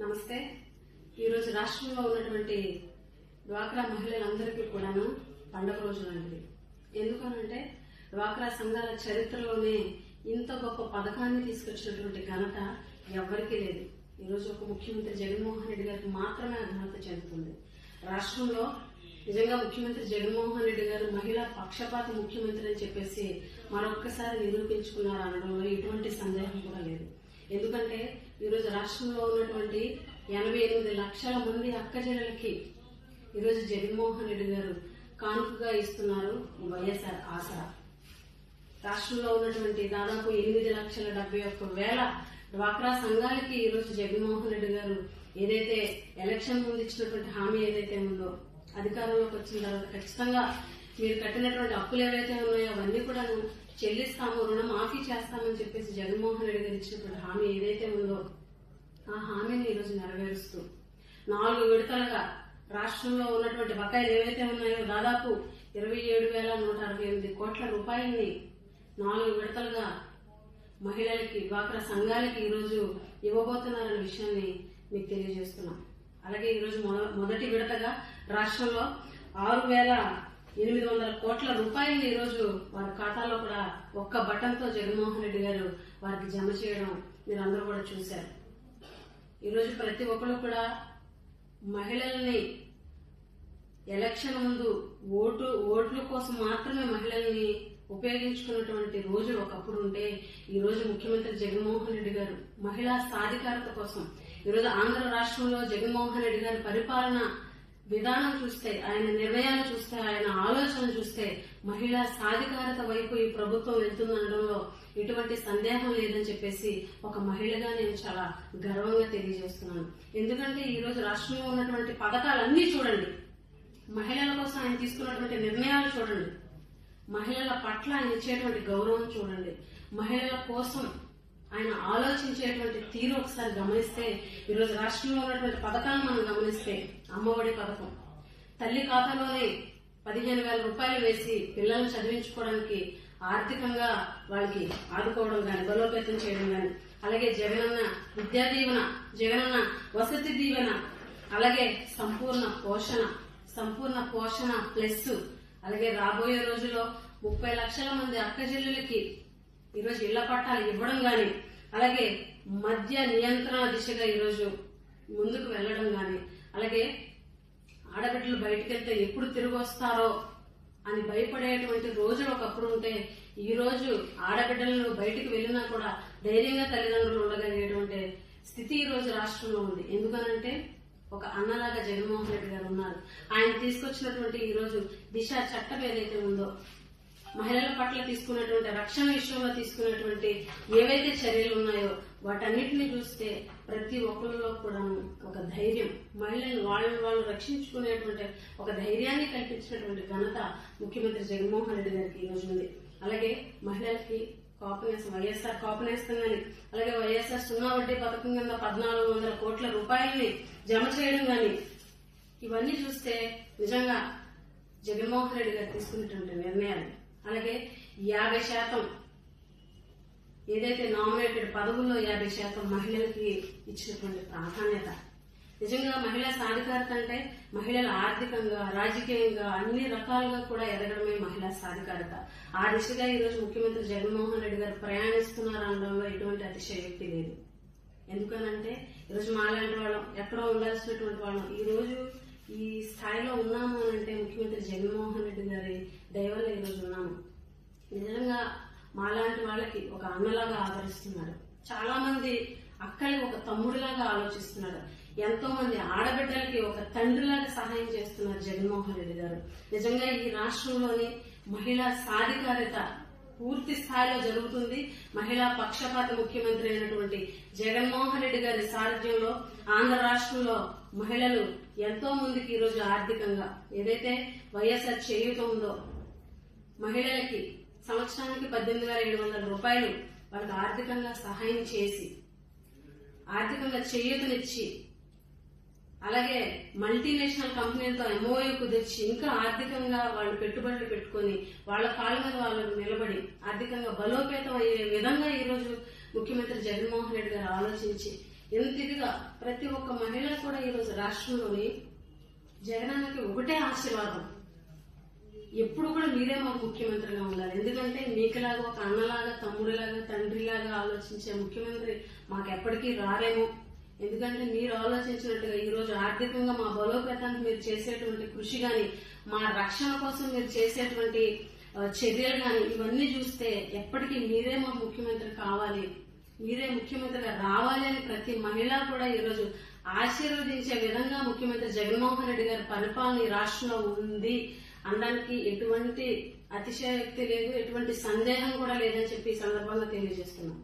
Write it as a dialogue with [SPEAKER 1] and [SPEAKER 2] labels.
[SPEAKER 1] నమస్తే. ఈరోజు రాష్ట్రంలో ఉన్నటువంటి డ్వాక్రా మహిళలందరికీ కూడాను పండుగ రోజు లాంటిది ఎందుకనంటే డ్వాక్రా సంఘాల చరిత్రలోనే ఇంత గొప్ప పథకాన్ని తీసుకొచ్చినటువంటి ఘనత ఎవ్వరికీ లేదు. ఈరోజు ఒక ముఖ్యమంత్రి జగన్మోహన్ రెడ్డి గారికి మాత్రమే ఘనత చెందుతుంది. రాష్ట్రంలో నిజంగా ముఖ్యమంత్రి జగన్మోహన్ రెడ్డి గారు మహిళా పక్షపాత ముఖ్యమంత్రి అని చెప్పేసి మరొక్కసారి నిరూపించుకున్నారు అనడంలో ఎటువంటి సందేహం కూడా లేదు ఎందుకంటే ఈరోజు రాష్ట్రంలో ఉన్నటువంటి ఎనభై ఎనిమిది లక్షల మంది అక్కజనులకి ఈరోజు జగన్మోహన్ రెడ్డి గారు కానుకగా ఇస్తున్నారు వైఎస్ఆర్ ఆసరా రాష్ట్రంలో ఉన్నటువంటి దాదాపు ఎనిమిది లక్షల డెబ్బై ఒక్క వేల డ్వాక్రా సంఘాలకి ఈరోజు జగన్మోహన్ రెడ్డి గారు ఏదైతే ఎలక్షన్ ముందు ఇచ్చినటువంటి హామీ ఏదైతే ఉందో అధికారంలోకి వచ్చిన తర్వాత ఖచ్చితంగా మీరు కట్టినటువంటి అప్పులు ఏవైతే ఉన్నాయో అవన్నీ కూడా చెల్లిస్తాము రుణం మాఫీ చేస్తామని చెప్పేసి జగన్మోహన్ రెడ్డి గారు ఇచ్చినటువంటి హామీ ఏదైతే ఉందో ఆ హామీని ఈరోజు నెరవేరుస్తూ నాలుగు విడతలుగా రాష్ట్రంలో ఉన్నటువంటి బకాయిలు ఏవైతే ఉన్నాయో దాదాపు ఇరవై ఏడు వేల నూట అరవై ఎనిమిది కోట్ల రూపాయల్ని నాలుగు విడతలుగా మహిళలకి డ్వాక్రా సంఘాలకి ఈరోజు ఇవ్వబోతున్నారన్న విషయాన్ని మీకు తెలియజేస్తున్నాం. అలాగే ఈరోజు మొదటి విడతగా రాష్ట్రంలో ఆరు వేల ఎనిమిది వందల కోట్ల రూపాయలు ఈరోజు వారి ఖాతాలో కూడా ఒక్క బటన్తో జగన్మోహన్ రెడ్డి గారు వారికి జమ చేయడం మీరందరూ కూడా చూశారు. ఈరోజు ప్రతి ఒక్కరు కూడా మహిళల్ని ఎలక్షన్ ముందు ఓటు ఓట్ల కోసం మాత్రమే మహిళల్ని ఉపయోగించుకున్నటువంటి రోజు ఒకప్పుడు ఉంటే ఈ రోజు ముఖ్యమంత్రి జగన్మోహన్ రెడ్డి గారు మహిళా సాధికారత కోసం ఈరోజు ఆంధ్ర రాష్ట్రంలో జగన్మోహన్ రెడ్డి గారి పరిపాలన విధానం చూస్తే ఆయన నిర్ణయాలు చూస్తే ఆయన ఆలోచన చూస్తే మహిళా సాధికారత వైపు ఈ ప్రభుత్వం వెళ్తుందనడంలో ఎటువంటి సందేహం లేదని చెప్పేసి ఒక మహిళగా నేను చాలా గర్వంగా తెలియజేస్తున్నాను. ఎందుకంటే ఈ రోజు రాష్ట్రంలో ఉన్నటువంటి పథకాలన్నీ చూడండి. మహిళల కోసం ఆయన తీసుకున్నటువంటి నిర్ణయాలు చూడండి. మహిళల పట్ల ఆయన ఇచ్చేటువంటి గౌరవం చూడండి. మహిళల కోసం ఆయన ఆలోచించేటువంటి తీరు ఒకసారి గమనిస్తే ఈరోజు రాష్ట్రంలో ఉన్నటువంటి పథకాలను మనం గమనిస్తే అమ్మఒడి పథకం. తల్లి ఖాతాలోనే పదిహేను వేల రూపాయలు వేసి పిల్లల్ని చదివించుకోవడానికి ఆర్థికంగా వాళ్ళకి ఆదుకోవడం కానీ బలోపేతం చేయడం కానీ అలాగే జగనన్న విద్యా దీవెన జగనన్న వసతి దీవెన అలాగే సంపూర్ణ పోషణ సంపూర్ణ పోషణ ప్లస్ అలాగే రాబోయే రోజుల్లో ముప్పై లక్షల మంది అక్కచెల్లెలకి ఈరోజు ఇళ్ళ పట్టాలు ఇవ్వడం కానీ అలాగే మద్య నియంత్రణ దిశగా ఈరోజు ముందుకు వెళ్ళడం కానీ అలాగే ఆడబిడ్డలు బయటకు వెళ్తే ఎప్పుడు తిరిగి వస్తారో అని భయపడేటువంటి రోజులు ఒకప్పుడు ఉంటే ఈ రోజు ఆడబిడ్డలను బయటకు వెళ్ళినా కూడా ధైర్యంగా తల్లిదండ్రులు ఉండగలిగేటువంటి స్థితి ఈ రోజు రాష్ట్రంలో ఉంది. ఎందుకనంటే ఒక అన్నలాగా జగన్మోహన్ రెడ్డి గారు ఉన్నారు. ఆయన తీసుకొచ్చినటువంటి ఈ రోజు దిశ చట్టం ఏదైతే ఉందో మహిళల పట్ల తీసుకున్నటువంటి రక్షణ విషయంలో తీసుకున్నటువంటి ఏవైతే చర్యలు ఉన్నాయో వాటన్నిటిని చూస్తే ప్రతి ఒక్కరిలో కూడా ఒక ధైర్యం మహిళలు వాళ్ళని వాళ్ళు రక్షించుకునేటువంటి ఒక ధైర్యాన్ని కల్పించినటువంటి ఘనత ముఖ్యమంత్రి జగన్మోహన్ రెడ్డి గారికి ఈ రోజు ఉంది. అలాగే మహిళలకి కాపునేస్తం వైఎస్ఆర్ కాపునేస్తం కానీ అలాగే వైఎస్ఆర్ సున్నా వడ్డీ పథకం కింద పద్నాలుగు వందల కోట్ల రూపాయలని జమ చేయడం కానీ ఇవన్నీ చూస్తే నిజంగా జగన్మోహన్ రెడ్డి గారు తీసుకున్నటువంటి నిర్ణయాలు. అలాగే యాభై శాతం ఏదైతే నామినేటెడ్ పదవుల్లో యాభై శాతం మహిళలకి ఇచ్చినటువంటి ప్రాధాన్యత. నిజంగా మహిళా సాధికారత అంటే మహిళల ఆర్థికంగా రాజకీయంగా అన్ని రకాలుగా కూడా ఎదగడమే మహిళా సాధికారత. ఆ దిశగా ఈ రోజు ముఖ్యమంత్రి జగన్మోహన్ రెడ్డి గారు ప్రయాణిస్తున్నారు అనడంలో ఎటువంటి అతిశయోక్తి లేదు. ఎందుకనంటే ఈరోజు మాలాంటి వాళ్ళం ఎక్కడో ఉండాల్సినటువంటి వాళ్ళం. ఈరోజు ఈ స్థాయిలో ఉన్నాము అని అంటే ముఖ్యమంత్రి జగన్మోహన్ రెడ్డి గారి దయవల్ల ఈరోజు ఉన్నాము. నిజంగా మాలాంటి వాళ్ళకి ఒక అన్నలాగా ఆదరిస్తున్నారు. చాలా మంది అక్కలకి ఒక తమ్ముడిలాగా ఆలోచిస్తున్నాడు ఎంతో మంది ఆడబిడ్డలకి ఒక తండ్రిలాగా సహాయం చేస్తున్నారు జగన్మోహన్ రెడ్డి గారు. నిజంగా ఈ రాష్ట్రంలోని మహిళా సాధికారిత పూర్తి స్థాయిలో జరుగుతుంది. మహిళా పక్షపాత ముఖ్యమంత్రి అయినటువంటి జగన్మోహన్ రెడ్డి గారి సారథ్యంలో ఆంధ్ర రాష్ట్రంలో మహిళలు ఎంతో మందికి ఈరోజు ఆర్థికంగా ఏదైతే వైఎస్ఆర్ చేయూత ఉందో మహిళలకి సంవత్సరానికి పద్దెనిమిది వేల ఏడు వందల రూపాయలు వాళ్ళకి ఆర్థికంగా సహాయం చేసి ఆర్థికంగా చేయూతనిచ్చి అలాగే మల్టీనేషనల్ కంపెనీలతో ఎంఓయూ కుదిర్చి ఇంకా ఆర్థికంగా వాళ్ళు పెట్టుబడులు పెట్టుకొని వాళ్ళ కాళ్ళ మీద వాళ్ళు నిలబడి ఆర్థికంగా బలోపేతం అయ్యే విధంగా ఈరోజు ముఖ్యమంత్రి జగన్మోహన్ రెడ్డి గారు ఆలోచించి ఎంత ఇదిగా ప్రతి ఒక్క మహిళ కూడా ఈరోజు రాష్ట్రంలోని జగనానికి ఒకటే ఆశీర్వాదం. ఎప్పుడు కూడా మీరే మాకు ముఖ్యమంత్రిగా ఉండాలి. ఎందుకంటే మీకులాగా ఒక అన్నలాగా తమ్ముడిలాగా తండ్రిలాగా ఆలోచించే ముఖ్యమంత్రి మాకు ఎప్పటికీ రారేమో. ఎందుకంటే మీరు ఆలోచించినట్టుగా ఈ రోజు ఆర్థికంగా మా బలోపేతానికి మీరు చేసేటువంటి కృషి గాని మా రక్షణ కోసం మీరు చేసేటువంటి చర్యలు గాని ఇవన్నీ చూస్తే ఎప్పటికీ మీరే మా ముఖ్యమంత్రి కావాలి. మీరే ముఖ్యమంత్రిగా రావాలి అని ప్రతి మహిళ కూడా ఈరోజు ఆశీర్వదించే విధంగా ముఖ్యమంత్రి జగన్మోహన్ రెడ్డి గారి పరిపాలన ఈ రాష్ట్రంలో ఉంది. అనడానికి ఎటువంటి అతిశయోక్తి లేదు ఎటువంటి సందేహం కూడా లేదని చెప్పి ఈ సందర్భంగా తెలియజేస్తున్నాం.